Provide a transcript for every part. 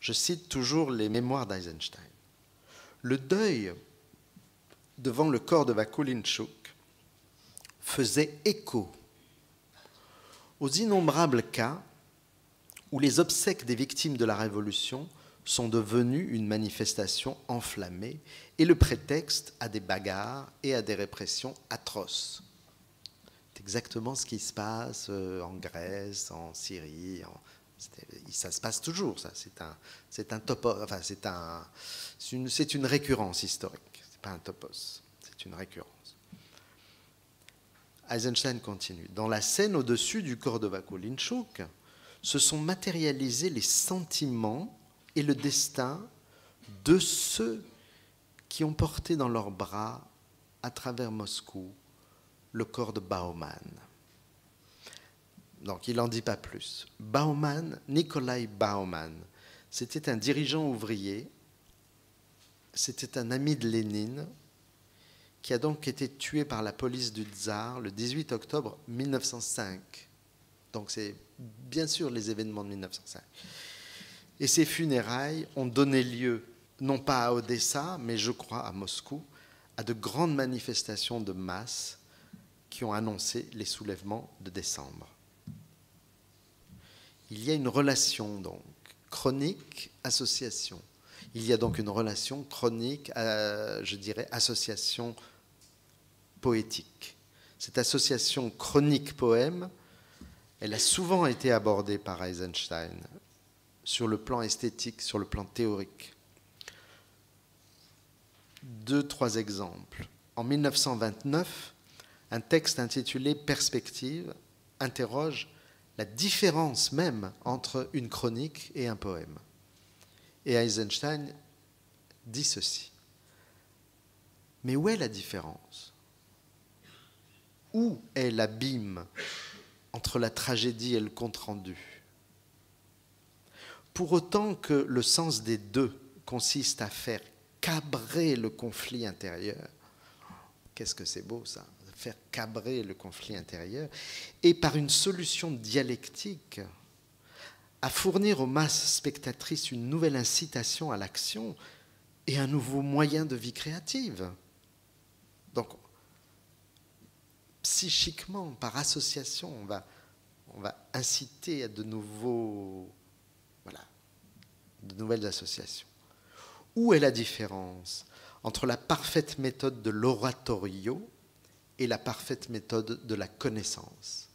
Je cite toujours les mémoires d'Eisenstein. Le deuil devant le corps de Vakulinchuk faisait écho aux innombrables cas où les obsèques des victimes de la Révolution sont devenues une manifestation enflammée et le prétexte à des bagarres et à des répressions atroces. C'est exactement ce qui se passe euh, en Grèce, en Syrie. Ça se passe toujours, ça. C'est un, c'est un enfin, c'est un, une, une récurrence historique. C'est pas un topos, c'est une récurrence. Eisenstein continue. Dans la scène au-dessus du corps de Vakulinchuk, se sont matérialisés les sentiments et le destin de ceux qui ont porté dans leurs bras, à travers Moscou, le corps de Bauman. Donc il n'en dit pas plus. Bauman, Nikolai Bauman, c'était un dirigeant ouvrier, c'était un ami de Lénine, qui a donc été tué par la police du tsar le 18 octobre 1905. Donc c'est bien sûr les événements de 1905. Et ces funérailles ont donné lieu, non pas à Odessa, mais je crois à Moscou, à de grandes manifestations de masse qui ont annoncé les soulèvements de décembre. Il y a une relation donc chronique association. Il y a donc une relation chronique, euh, je dirais, association poétique. Cette association chronique-poème, elle a souvent été abordée par Eisenstein sur le plan esthétique, sur le plan théorique. Deux, trois exemples. En 1929, un texte intitulé Perspective interroge la différence même entre une chronique et un poème. Et Eisenstein dit ceci. Mais où est la différence? Où est l'abîme entre la tragédie et le compte-rendu? Pour autant que le sens des deux consiste à faire cabrer le conflit intérieur, qu'est-ce que c'est beau ça? Faire cabrer le conflit intérieur, et par une solution dialectique, à fournir aux masses spectatrices une nouvelle incitation à l'action et un nouveau moyen de vie créative. Donc psychiquement, par association, on va, on va inciter à de nouveaux, voilà, de nouvelles associations. Où est la différence entre la parfaite méthode de l'oratorio et la parfaite méthode de la connaissance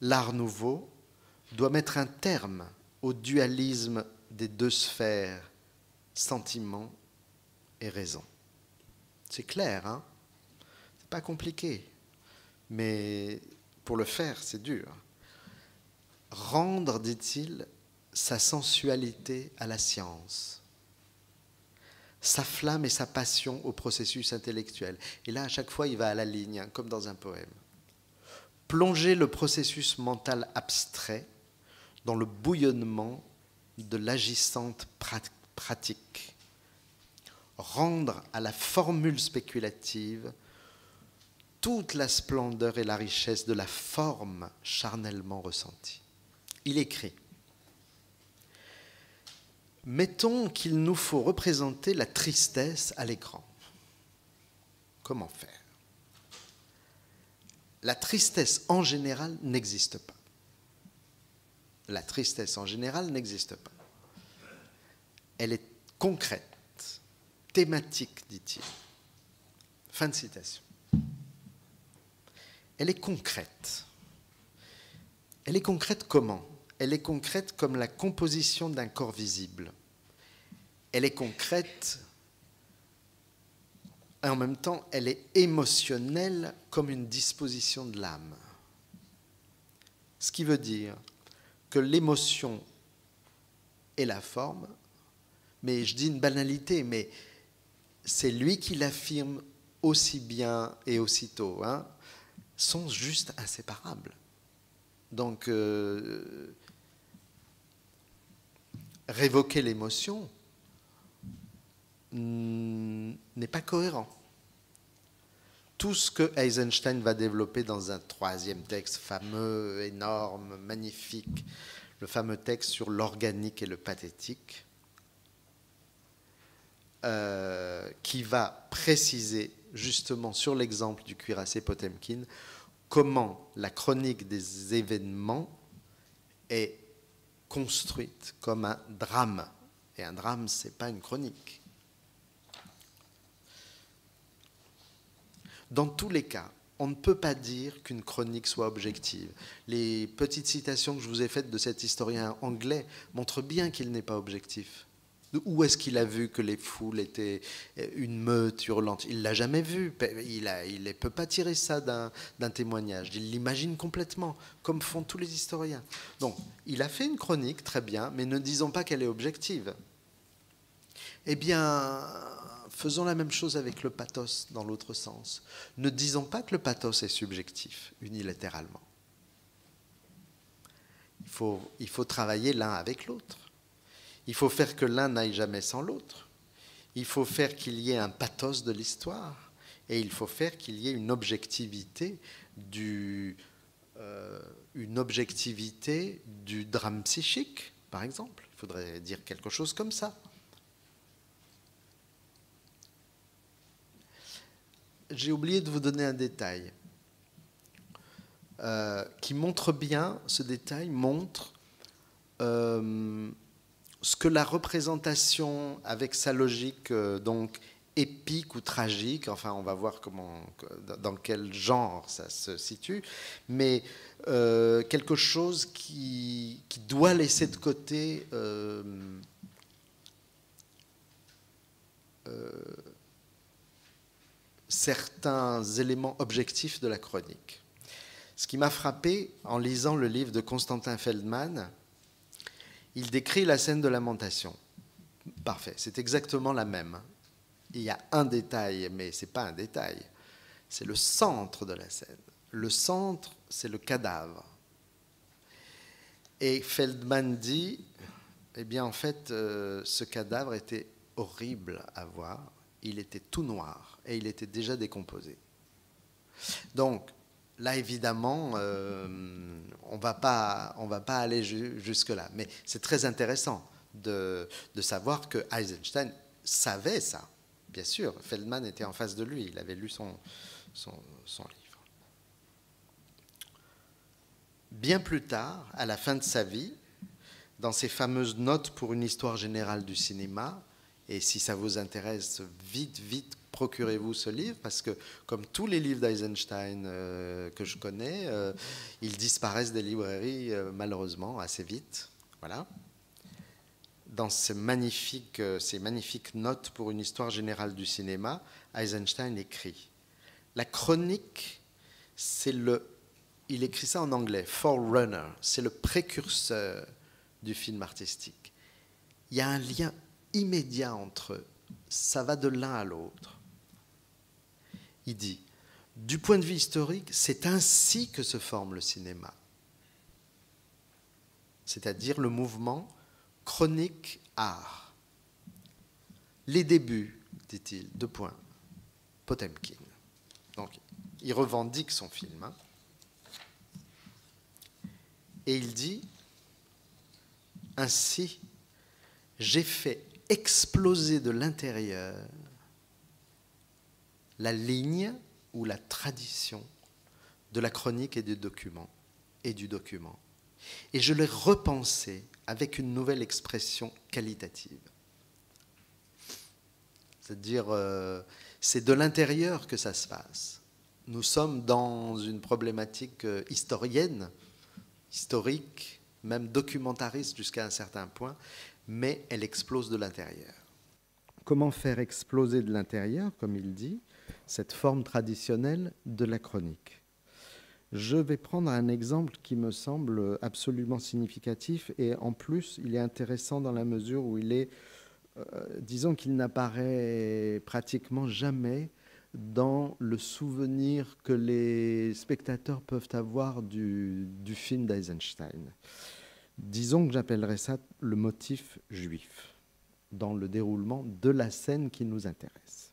L'art nouveau doit mettre un terme au dualisme des deux sphères, sentiment et raison. C'est clair, hein? C'est pas compliqué. Mais pour le faire, c'est dur. Rendre, dit-il, sa sensualité à la science, sa flamme et sa passion au processus intellectuel. Et là, à chaque fois, il va à la ligne, hein, comme dans un poème. Plonger le processus mental abstrait dans le bouillonnement de l'agissante pratique rendre à la formule spéculative toute la splendeur et la richesse de la forme charnellement ressentie. Il écrit Mettons qu'il nous faut représenter la tristesse à l'écran. Comment faire? La tristesse en général n'existe pas. La tristesse en général n'existe pas. Elle est concrète thématique, dit-il. Fin de citation. Elle est concrète. Elle est concrète comment? Elle est concrète comme la composition d'un corps visible. Elle est concrète et en même temps, elle est émotionnelle comme une disposition de l'âme. Ce qui veut dire que l'émotion est la forme, mais je dis une banalité, mais c'est lui qui l'affirme aussi bien et aussitôt, hein, sont juste inséparables. Donc, euh, révoquer l'émotion n'est pas cohérent. tout ce que Eisenstein va développer dans un troisième texte fameux, énorme, magnifique, le fameux texte sur l'organique et le pathétique, euh, qui va préciser justement sur l'exemple du cuirassé Potemkin comment la chronique des événements est construite comme un drame. Et un drame, ce n'est pas une chronique. Dans tous les cas, on ne peut pas dire qu'une chronique soit objective. Les petites citations que je vous ai faites de cet historien anglais montrent bien qu'il n'est pas objectif. Où est-ce qu'il a vu que les foules étaient une meute hurlante? Il l'a jamais vu. Il ne peut pas tirer ça d'un témoignage. Il l'imagine complètement, comme font tous les historiens. Donc, il a fait une chronique, très bien, mais ne disons pas qu'elle est objective. Eh bien, faisons la même chose avec le pathos dans l'autre sens. Ne disons pas que le pathos est subjectif, unilatéralement. Il faut, il faut travailler l'un avec l'autre. Il faut faire que l'un n'aille jamais sans l'autre. Il faut faire qu'il y ait un pathos de l'histoire. Et il faut faire qu'il y ait une objectivité du, euh, une objectivité du drame psychique, par exemple. Il faudrait dire quelque chose comme ça. J'ai oublié de vous donner un détail euh, qui montre bien, ce détail montre euh, ce que la représentation, avec sa logique euh, donc épique ou tragique, enfin on va voir comment, dans quel genre ça se situe, mais quelque chose qui, doit laisser de côté certains éléments objectifs de la chronique. Ce qui m'a frappé en lisant le livre de Constantin Feldman, il décrit la scène de lamentation. Parfait, c'est exactement la même. Il y a un détail, mais ce n'est pas un détail. C'est le centre de la scène. Le centre, c'est le cadavre. Et Feldman dit, eh bien en fait, euh, ce cadavre était horrible à voir. Il était tout noir et il était déjà décomposé. Donc, Là, évidemment, euh, on ne va pas aller jusque-là. Mais c'est très intéressant de, savoir que Eisenstein savait ça. Bien sûr, Feldman était en face de lui, il avait lu son, son, livre. Bien plus tard, à la fin de sa vie, dans ses fameuses notes pour une histoire générale du cinéma, et si ça vous intéresse, vite, vite, procurez-vous ce livre parce que, comme tous les livres d'Eisenstein euh, que je connais, euh, ils disparaissent des librairies euh, malheureusement assez vite. Voilà. Dans ces magnifiques, ces magnifiques notes pour une histoire générale du cinéma, Eisenstein écrit La chronique, c'est le. Il écrit ça en anglais, forerunner, c'est le précurseur du film artistique. Il y a un lien immédiat entre eux. Ça va de l'un à l'autre il dit, du point de vue historique, c'est ainsi que se forme le cinéma, c'est-à-dire le mouvement chronique-art. Les débuts, dit-il, deux points, Potemkin. Donc, il revendique son film. Hein. et il dit, ainsi, j'ai fait exploser de l'intérieur la ligne ou la tradition de la chronique et du document. Et du document. Et je l'ai repensé avec une nouvelle expression qualitative. C'est-à-dire, euh, c'est de l'intérieur que ça se passe. Nous sommes dans une problématique euh, historienne, historique, même documentariste jusqu'à un certain point, mais elle explose de l'intérieur. Comment faire exploser de l'intérieur, comme il dit? Cette forme traditionnelle de la chronique. Je vais prendre un exemple qui me semble absolument significatif et en plus il est intéressant dans la mesure où il est, euh, disons qu'il n'apparaît pratiquement jamais dans le souvenir que les spectateurs peuvent avoir du, du film d'Eisenstein. Disons que j'appellerais ça le motif juif dans le déroulement de la scène qui nous intéresse.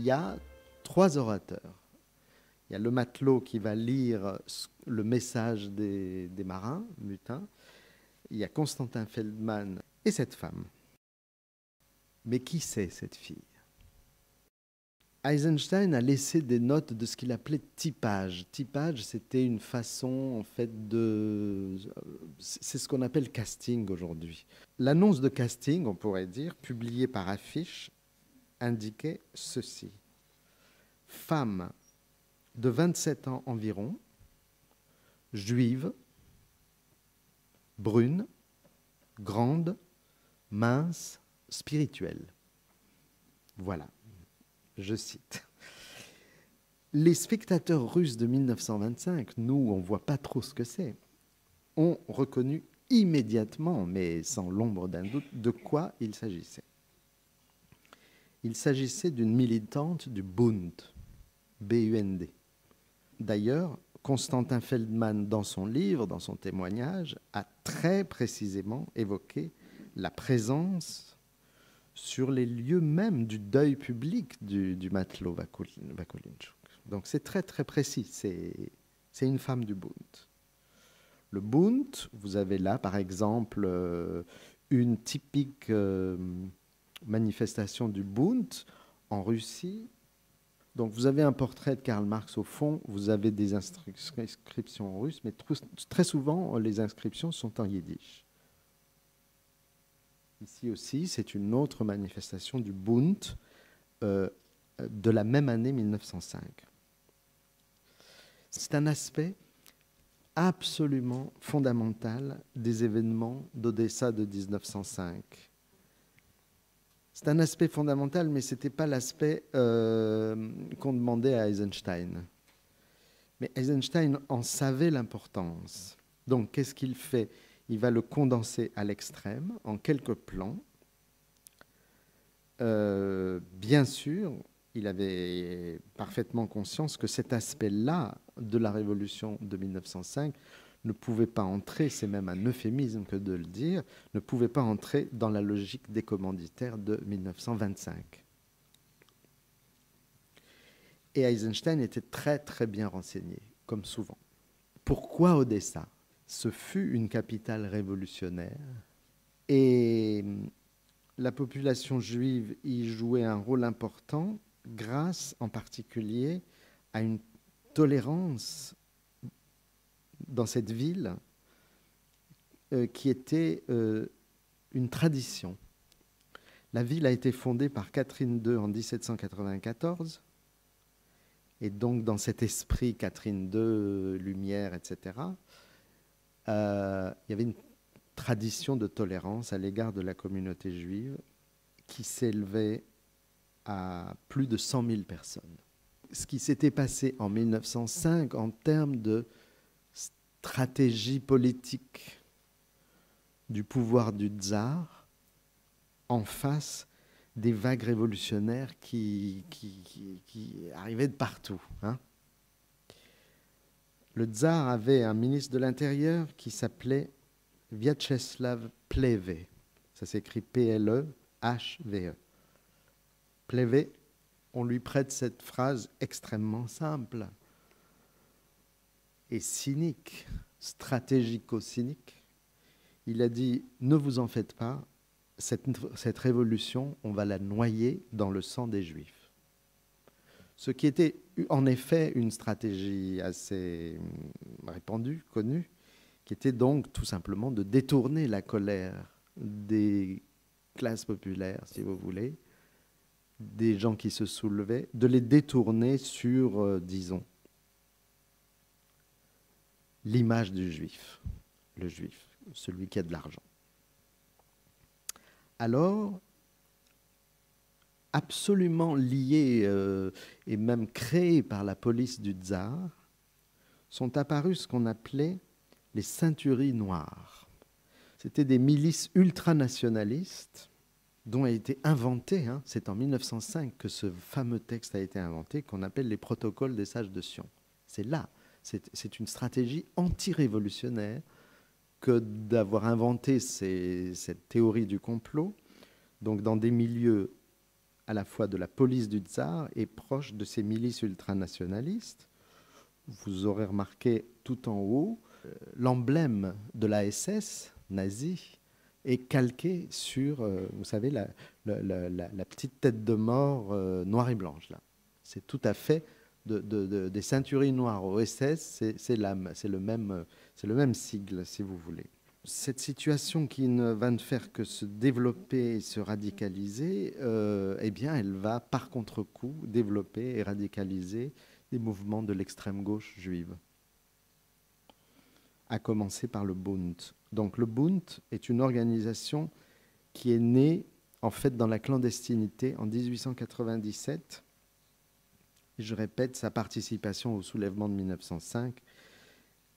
Il y a trois orateurs. Il y a le matelot qui va lire le message des, marins mutins. Il y a Constantin Feldman et cette femme. Mais qui c'est cette fille? Eisenstein a laissé des notes de ce qu'il appelait typage. Typage, c'était une façon, en fait, de. C'est ce qu'on appelle casting aujourd'hui. L'annonce de casting, on pourrait dire, publiée par affiche, indiquait ceci Femme de 27 ans environ, juive, brune, grande, mince, spirituelle. Voilà je cite. Les spectateurs russes de 1925, nous, on ne voit pas trop ce que c'est, ont reconnu immédiatement, mais sans l'ombre d'un doute, de quoi il s'agissait. Il s'agissait d'une militante du Bund, B-U-N-D. D'ailleurs, Constantin Feldman, dans son livre, dans son témoignage, a très précisément évoqué la présence sur les lieux même du deuil public du, matelot Vakolinchuk. Donc c'est très très précis, c'est une femme du Bund. Le Bund, vous avez là par exemple euh, une typique euh, manifestation du Bund en Russie. Donc vous avez un portrait de Karl Marx au fond, vous avez des inscriptions en russe, mais très souvent les inscriptions sont en yiddish. Ici aussi, c'est une autre manifestation du Bund euh, de la même année 1905. C'est un aspect absolument fondamental des événements d'Odessa de 1905. C'est un aspect fondamental, mais ce n'était pas l'aspect euh, qu'on demandait à Eisenstein. Mais Eisenstein en savait l'importance. Donc, qu'est-ce qu'il fait? Il va le condenser à l'extrême en quelques plans. Euh, bien sûr, il avait parfaitement conscience que cet aspect-là de la révolution de 1905 ne pouvait pas entrer, c'est même un euphémisme que de le dire, ne pouvait pas entrer dans la logique des commanditaires de 1925. Et Eisenstein était très très bien renseigné, comme souvent. Pourquoi Odessa? Ce fut une capitale révolutionnaire et la population juive y jouait un rôle important grâce en particulier à une tolérance dans cette ville euh, qui était euh, une tradition. La ville a été fondée par Catherine II en 1794, et donc dans cet esprit Catherine II, Lumière, etc., euh, il y avait une tradition de tolérance à l'égard de la communauté juive qui s'élevait à plus de 100 000 personnes. Ce qui s'était passé en 1905 en termes de stratégie politique du pouvoir du tsar en face des vagues révolutionnaires qui, arrivaient de partout. Hein le tsar avait un ministre de l'Intérieur qui s'appelait Vyacheslav Pleve. Ça s'écrit P-L-E-H-V-E. Pleve, on lui prête cette phrase extrêmement simple et cynique, stratégico-cynique. Il a dit Ne vous en faites pas, cette, cette révolution, on va la noyer dans le sang des Juifs ce qui était en effet une stratégie assez hum, répandue, connue, qui était donc tout simplement de détourner la colère des classes populaires, si vous voulez, des gens qui se soulevaient, de les détourner sur, euh, disons, l'image du juif, le juif, celui qui a de l'argent. Alors, absolument liés euh, et même créés par la police du tsar, sont apparus ce qu'on appelait les ceinturies noires. C'était des milices ultranationalistes dont a été inventé, hein, c'est en 1905 que ce fameux texte a été inventé, qu'on appelle les protocoles des sages de Sion. C'est là, c'est une stratégie anti-révolutionnaire que d'avoir inventé cette théorie du complot, donc dans des milieux à la fois de la police du tsar et proche de ces milices ultranationalistes. Vous aurez remarqué tout en haut euh, l'emblème de la SS nazie est calqué sur, euh, vous savez, la, petite tête de mort euh, noire et blanche. là. C'est tout à fait des ceinturines noires au SS, c'est le, même, le même sigle, si vous voulez cette situation qui ne va ne faire que se développer et se radicaliser, euh, eh bien, elle va par contre-coup développer et radicaliser des mouvements de l'extrême gauche juive, à commencer par le Bund. Donc le Bund est une organisation qui est née en fait dans la clandestinité en 1897. Et je répète, sa participation au soulèvement de 1905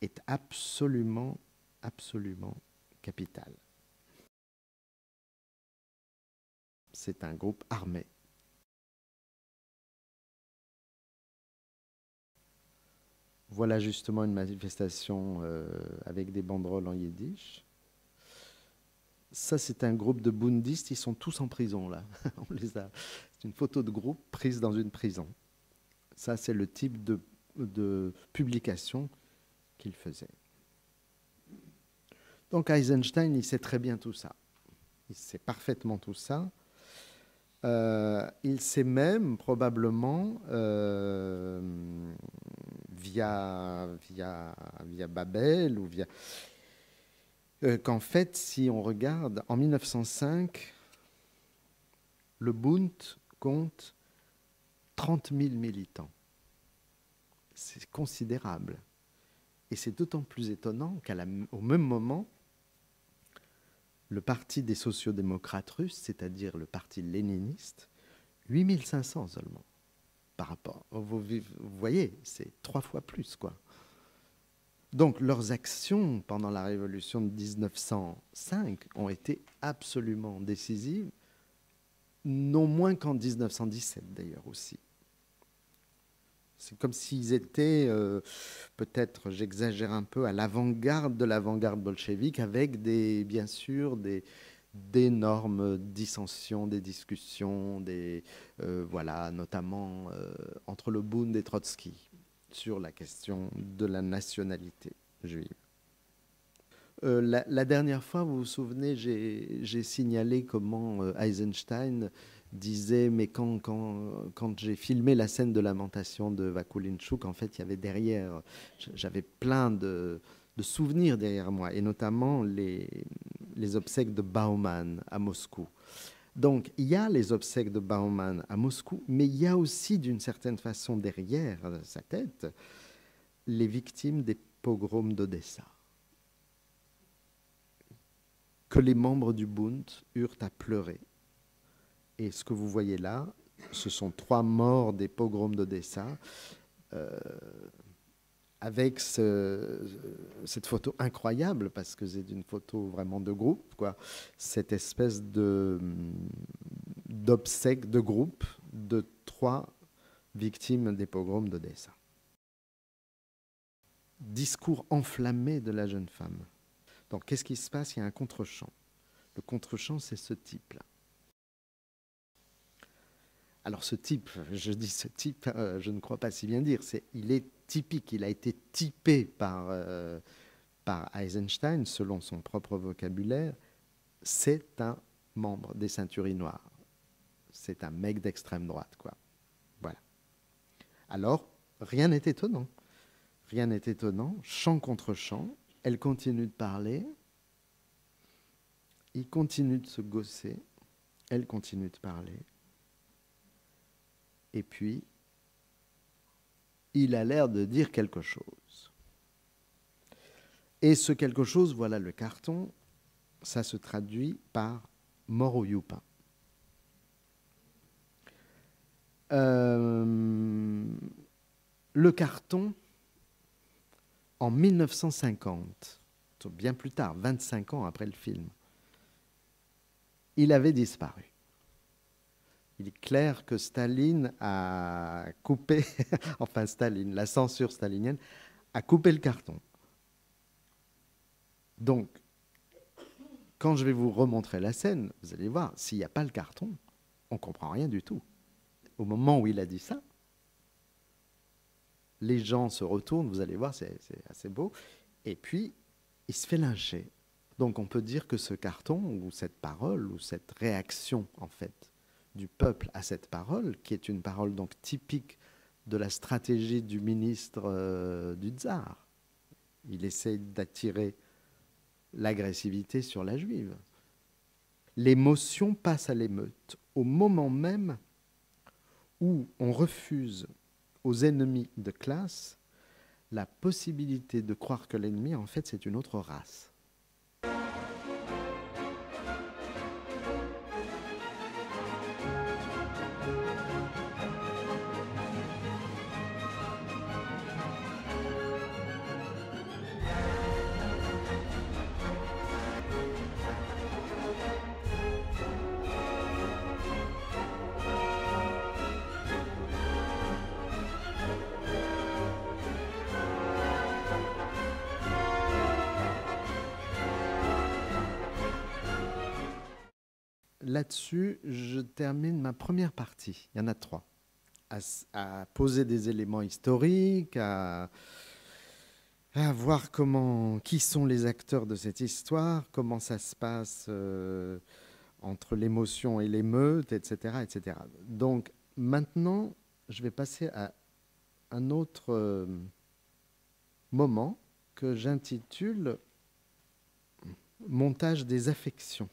est absolument absolument capital. C'est un groupe armé. Voilà justement une manifestation euh, avec des banderoles en yiddish. Ça, c'est un groupe de bundistes, ils sont tous en prison là. C'est une photo de groupe prise dans une prison. Ça, c'est le type de, publication qu'ils faisaient. Donc Eisenstein, il sait très bien tout ça. Il sait parfaitement tout ça. Euh, il sait même probablement euh, via Babel ou via euh, qu'en fait, si on regarde en 1905, le Bund compte 30 000 militants. C'est considérable. Et c'est d'autant plus étonnant qu'au même moment, le parti des sociodémocrates russes, c'est-à-dire le parti léniniste, 8500 seulement par rapport. Vous, voyez, c'est trois fois plus, quoi. Donc leurs actions pendant la révolution de 1905 ont été absolument décisives, non moins qu'en 1917 d'ailleurs aussi. C'est comme s'ils étaient, euh, peut-être, j'exagère un peu, à l'avant-garde de l'avant-garde bolchevique, avec des, bien sûr des d'énormes dissensions, des discussions, des, euh, voilà, notamment euh, entre le Bund et Trotsky sur la question de la nationalité juive. la, la, dernière fois, vous vous souvenez, j'ai signalé comment Eisenstein disait, mais quand, quand, quand j'ai filmé la scène de lamentation de Vakulinchuk, en fait, il y avait derrière, j'avais plein de, de, souvenirs derrière moi, et notamment les, les obsèques de Bauman à Moscou. Donc, il y a les obsèques de Bauman à Moscou, mais il y a aussi, d'une certaine façon, derrière sa tête, les victimes des pogroms d'Odessa, que les membres du Bund eurent à pleurer et ce que vous voyez là, ce sont trois morts des pogroms d'Odessa, euh, avec cette photo incroyable, parce que c'est une photo vraiment de groupe, quoi, cette espèce d'obsèque de groupe de trois victimes des pogroms d'Odessa. Discours enflammé de la jeune femme. Donc qu'est-ce qui se passe? Il y a un contre-champ. Le contre-champ, c'est ce type-là. Alors ce type, je dis ce type, euh, je ne crois pas si bien dire, c'est, il est typique, il a été typé par, euh, Eisenstein selon son propre vocabulaire, c'est un membre des ceinturiers noires. C'est un mec d'extrême droite, quoi. Voilà. Alors, rien n'est étonnant. Rien n'est étonnant. Chant contre chant, elle continue de parler, il continue de se gosser, elle continue de parler et puis il a l'air de dire quelque chose. Et ce quelque chose, voilà le carton, ça se traduit par mort au. Euh, le carton, en 1950, bien plus tard, 25 ans après le film, il avait disparu il est clair que Staline a coupé, enfin Staline, la censure stalinienne, a coupé le carton. Donc, quand je vais vous remontrer la scène, vous allez voir, s'il n'y a pas le carton, on comprend rien du tout. Au moment où il a dit ça, les gens se retournent, vous allez voir, c'est assez beau, et puis il se fait lyncher. Donc on peut dire que ce carton, ou cette parole, ou cette réaction, en fait, du peuple à cette parole, qui est une parole donc typique de la stratégie du ministre euh, du tsar. Il essaie d'attirer l'agressivité sur la juive. L'émotion passe à l'émeute au moment même où on refuse aux ennemis de classe la possibilité de croire que l'ennemi, en fait, c'est une autre race. Là-dessus, je termine ma première partie. Il y en a trois. À, poser des éléments historiques, à, voir comment, qui sont les acteurs de cette histoire, comment ça se passe euh, entre l'émotion et l'émeute, etc., etc. Donc maintenant, je vais passer à un autre euh, moment que j'intitule Montage des affections.